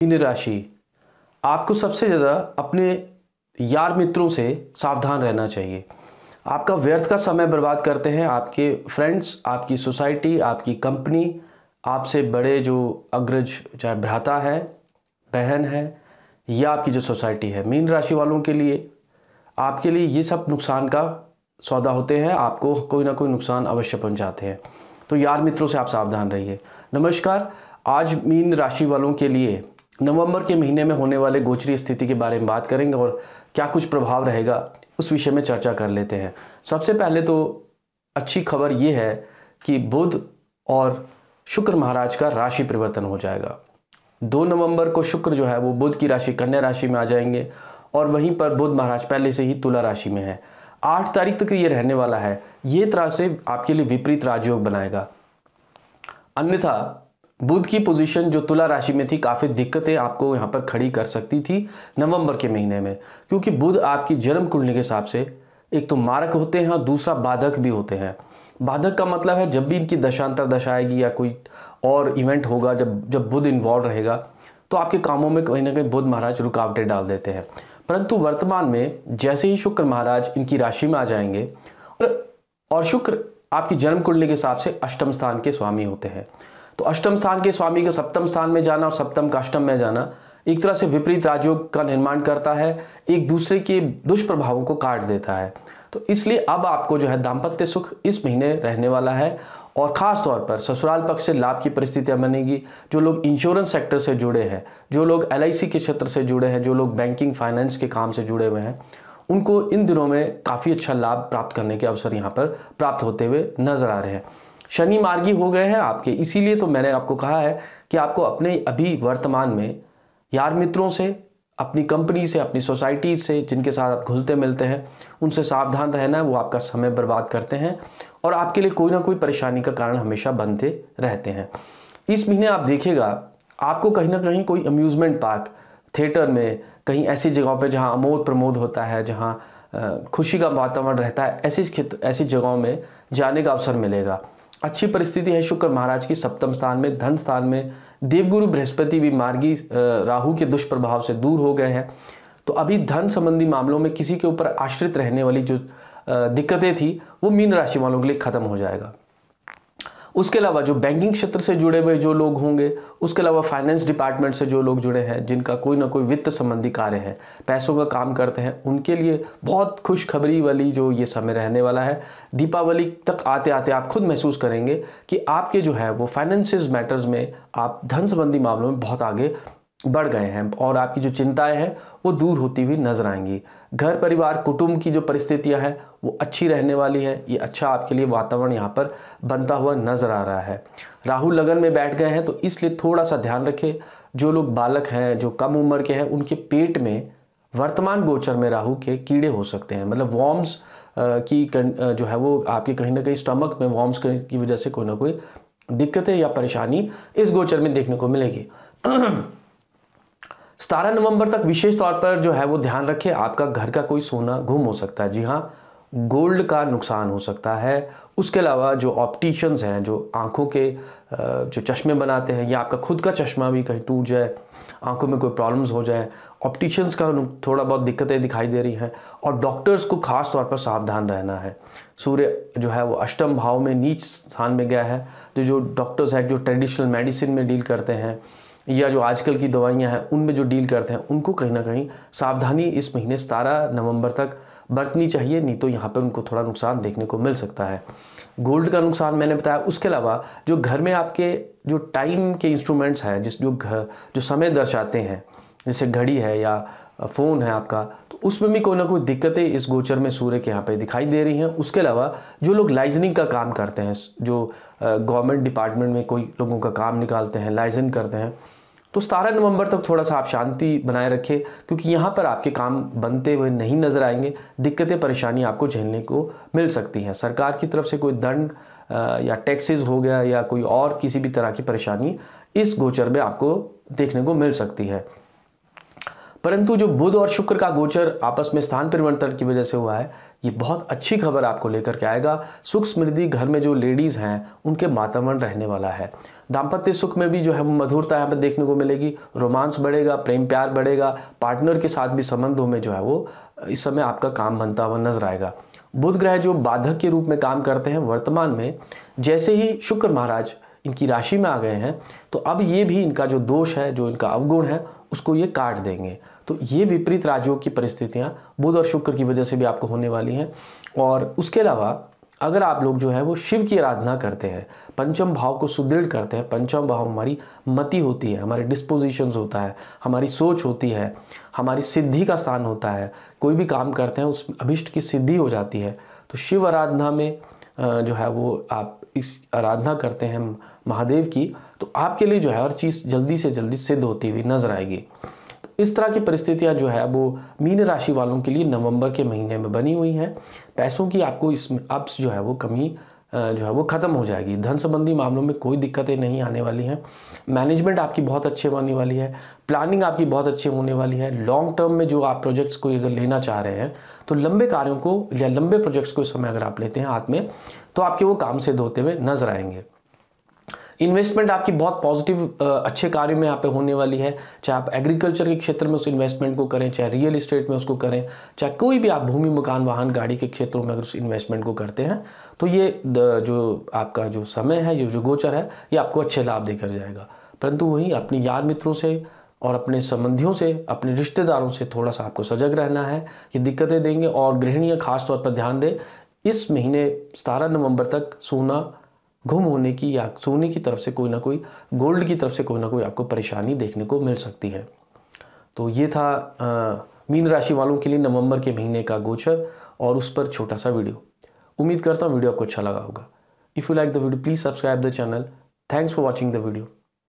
Mean राशि। आपको सबसे ज़्यादा अपने यार मित्रों से सावधान रहना चाहिए। आपका व्यर्थ का समय बर्बाद करते हैं आपके फ्रेंड्स आपकी सोसाइटी आपकी कंपनी आपसे बड़े जो अग्रज चाहे भ्राता है, बहन है, या आपकी जो सोसाइटी है, मीन राशि वालों के लिए आपके लिए ये सब नुकसान का सौदा होते हैं, आपको कोई ना कोई नुकसान अवश्य पहुंचाते हैं। तो यार मित्रों से आप सावधान रहिए। नमस्कार, आज मीन राशि वालों के लिए नवंबर के महीने में होने वाले गोचरी स्थिति के बारे में बात करेंगे और क्या कुछ प्रभाव रहेगा, उस विषय में चर्चा कर लेते हैं। सबसे पहले तो अच्छी खबर यह है कि बुध और शुक्र महाराज का राशि परिवर्तन हो जाएगा। दो नवंबर को शुक्र जो है, वो बुध की राशि, कन्या राशि में आ जाएँगे और वहीं पर बुध महाराज पहले से ही तुला राशि में है। आठ तारीख तक ये रहने वाला है। ये तरह से आपके लिए विपरीत राजयोग बनाएगा। अन्यथा बुध की पोजीशन जो तुला राशि में थी, काफ़ी दिक्कतें आपको यहाँ पर खड़ी कर सकती थी नवंबर के महीने में। क्योंकि बुध आपकी जन्म कुंडली के हिसाब से एक तो मारक होते हैं और दूसरा बाधक भी होते हैं। बाधक का मतलब है जब भी इनकी दशांतर दशा आएगी या कोई और इवेंट होगा, जब जब बुध इन्वॉल्व रहेगा तो आपके कामों में कहीं ना कहीं बुध महाराज रुकावटें डाल देते हैं। परंतु वर्तमान में जैसे ही शुक्र महाराज इनकी राशि में आ जाएँगे और शुक्र आपकी जन्म कुंडली के हिसाब से अष्टम स्थान के स्वामी होते हैं। तो अष्टम स्थान के स्वामी का सप्तम स्थान में जाना और सप्तम का अष्टम में जाना, एक तरह से विपरीत राजयोग का निर्माण करता है, एक दूसरे के दुष्प्रभावों को काट देता है। तो इसलिए अब आपको जो है दाम्पत्य सुख इस महीने रहने वाला है और ख़ास तौर पर ससुराल पक्ष से लाभ की परिस्थितियाँ बनेगी। जो लोग इंश्योरेंस सेक्टर से जुड़े हैं, जो लोग LIC के क्षेत्र से जुड़े हैं, जो लोग बैंकिंग फाइनेंस के काम से जुड़े हुए हैं, उनको इन दिनों में काफ़ी अच्छा लाभ प्राप्त करने के अवसर यहाँ पर प्राप्त होते हुए नज़र आ रहे हैं। शनि मार्गी हो गए हैं आपके। इसीलिए तो मैंने आपको कहा है कि आपको अपने अभी वर्तमान में यार मित्रों से, अपनी कंपनी से, अपनी सोसाइटी से, जिनके साथ आप घुलते मिलते हैं, उनसे सावधान रहना है वो आपका समय बर्बाद करते हैं और आपके लिए कोई ना कोई परेशानी का कारण हमेशा बनते रहते हैं। इस महीने आप देखिएगा, आपको कहीं ना कहीं कोई अम्यूज़मेंट पार्क थिएटर में, कहीं ऐसी जगहों पे जहाँ अमोद प्रमोद होता है, जहाँ खुशी का वातावरण रहता है, ऐसी ऐसी जगहों में जाने का अवसर मिलेगा। अच्छी परिस्थिति है, शुक्र महाराज की सप्तम स्थान में, धन स्थान में। देवगुरु बृहस्पति भी मार्गी राहु के दुष्प्रभाव से दूर हो गए हैं। तो अभी धन संबंधी मामलों में किसी के ऊपर आश्रित रहने वाली जो दिक्कतें थी, वो मीन राशि वालों के लिए खत्म हो जाएगा। उसके अलावा जो बैंकिंग क्षेत्र से जुड़े हुए जो लोग होंगे, उसके अलावा फाइनेंस डिपार्टमेंट से जो लोग जुड़े हैं, जिनका कोई ना कोई वित्त संबंधी कार्य है, पैसों का काम करते हैं, उनके लिए बहुत खुशखबरी वाली जो ये समय रहने वाला है, दीपावली तक आते आते आप खुद महसूस करेंगे कि आपके जो है वो फाइनेंशियल मैटर्स में आप धन संबंधी मामलों में बहुत आगे बढ़ गए हैं और आपकी जो चिंताएँ हैं, वो दूर होती हुई नज़र आएँगी। घर, परिवार, कुटुंब की जो परिस्थितियाँ हैं, वो अच्छी रहने वाली है। ये अच्छा आपके लिए वातावरण यहाँ पर बनता हुआ नज़र आ रहा है। राहुल लगन में बैठ गए हैं तो इसलिए थोड़ा सा ध्यान रखें। जो लोग बालक हैं, जो कम उम्र के हैं, उनके पेट में वर्तमान गोचर में राहु के कीड़े हो सकते हैं। मतलब वॉर्म्स की जो है वो आपके कहीं ना कहीं स्टमक में वॉर्म्स की वजह से कोई ना कोई दिक्कतें या परेशानी इस गोचर में देखने को मिलेगी। सतारह नवंबर तक विशेष तौर पर जो है वो ध्यान रखें, आपका घर का कोई सोना गुम हो सकता है। जी हाँ गोल्ड का नुकसान हो सकता है। उसके अलावा जो ऑप्टिशंस हैं, जो आँखों के जो चश्मे बनाते हैं, या आपका खुद का चश्मा भी कहीं टूट जाए, आँखों में कोई प्रॉब्लम्स हो जाए ऑप्टिशियंस का थोड़ा बहुत दिक्कतें दिखाई दे रही हैं और डॉक्टर्स को खास तौर पर सावधान रहना है। सूर्य जो है वो अष्टम भाव में, नीच स्थान में गया है तो जो डॉक्टर्स हैं, जो ट्रेडिशनल मेडिसिन में डील करते हैं या जो आजकल की दवाइयाँ हैं, उनमें जो डील करते हैं, उनको कहीं ना कहीं सावधानी इस महीने सतारह नवंबर तक बरतनी चाहिए, नहीं तो यहाँ पर उनको थोड़ा नुकसान देखने को मिल सकता है। गोल्ड का नुकसान मैंने बताया, उसके अलावा जो घर में आपके जो टाइम के इंस्ट्रूमेंट्स हैं, जिस जो घर जो समय दर्शाते हैं, जैसे घड़ी है या फ़ोन है आपका तो उसमें भी कोई ना कोई दिक्कतें इस गोचर में सूर्य के यहाँ पे दिखाई दे रही हैं। उसके अलावा जो लोग लाइजनिंग का काम करते हैं, जो गवर्नमेंट डिपार्टमेंट में कोई लोगों का काम निकालते हैं, लाइजन करते हैं तो सतारह नवंबर तक थोड़ा सा आप शांति बनाए रखें, क्योंकि यहाँ पर आपके काम बनते हुए नहीं नज़र आएँगे, दिक्कतें, परेशानी आपको झेलने को मिल सकती हैं। सरकार की तरफ़ से कोई दंड या टैक्सेस हो गया या कोई और किसी भी तरह की परेशानी इस गोचर में आपको देखने को मिल सकती है। परंतु जो बुध और शुक्र का गोचर आपस में स्थान परिवर्तन की वजह से हुआ है, ये बहुत अच्छी खबर आपको लेकर के आएगा। सुख समृद्धि घर में जो लेडीज़ हैं, उनके वातावरण रहने वाला है। दाम्पत्य सुख में भी जो है मधुरता यहाँ पर देखने को मिलेगी। रोमांस बढ़ेगा, प्रेम प्यार बढ़ेगा, पार्टनर के साथ भी संबंधों में जो है वो इस समय आपका काम बनता हुआ नज़र आएगा। बुध ग्रह जो बाधक के रूप में काम करते हैं वर्तमान में, जैसे ही शुक्र महाराज इनकी राशि में आ गए हैं तो अब ये भी इनका जो दोष है, जो इनका अवगुण है, उसको ये काट देंगे। तो ये विपरीत राज्यों की परिस्थितियाँ बुध और शुक्र की वजह से भी आपको होने वाली हैं। और उसके अलावा, अगर आप लोग जो है, वो शिव की आराधना करते हैं, पंचम भाव को सुदृढ़ करते हैं, पंचम भाव हमारी मति होती है, हमारे डिस्पोजिशंस होता है, हमारी सोच होती है, हमारी सिद्धि का स्थान होता है, कोई भी काम करते हैं, उस अभिष्ट की सिद्धि हो जाती है तो शिव आराधना में जो है वो आप इस आराधना करते हैं महादेव की तो आपके लिए जो है हर चीज़ जल्दी से जल्दी सिद्ध होती हुई नज़र आएगी। इस तरह की परिस्थितियाँ जो है वो मीन राशि वालों के लिए नवंबर के महीने में बनी हुई हैं। पैसों की आपको इसमें अब जो है, वो कमी जो है, वो ख़त्म हो जाएगी। धन संबंधी मामलों में कोई दिक्कतें नहीं आने वाली हैं। मैनेजमेंट आपकी बहुत अच्छे होने वाली है। प्लानिंग आपकी बहुत अच्छी होने वाली है। लॉन्ग टर्म में जो आप प्रोजेक्ट्स को अगर लेना चाह रहे हैं तो लंबे कार्यों को या लंबे प्रोजेक्ट्स को इस समय अगर आप लेते हैं हाथ में तो आपके वो काम से धोते हुए नज़र आएँगे। इन्वेस्टमेंट आपकी बहुत पॉजिटिव अच्छे कार्य में यहाँ पे होने वाली है। चाहे आप एग्रीकल्चर के क्षेत्र में उस इन्वेस्टमेंट को करें, चाहे रियल इस्टेट में उसको करें, चाहे कोई भी आप भूमि, मकान, वाहन, गाड़ी के क्षेत्रों में अगर उस इन्वेस्टमेंट को करते हैं तो ये जो आपका जो समय है, ये जो गोचर है, ये आपको अच्छे लाभ देकर जाएगा। परंतु वहीं अपने यार मित्रों से और अपने संबंधियों से, अपने रिश्तेदारों से थोड़ा सा आपको सजग रहना है, ये दिक्कतें देंगे। और गृहिणियाँ खासतौर पर ध्यान दें, इस महीने सतारह नवंबर तक सोना गुम होने की या सोने की तरफ़ से कोई ना कोई गोल्ड की तरफ़ से कोई ना कोई आपको परेशानी देखने को मिल सकती है। तो ये था आ, मीन राशि वालों के लिए नवंबर के महीने का गोचर और उस पर छोटा सा वीडियो। उम्मीद करता हूँ वीडियो आपको अच्छा लगा होगा। If you like the video please subscribe the channel thanks for watching the video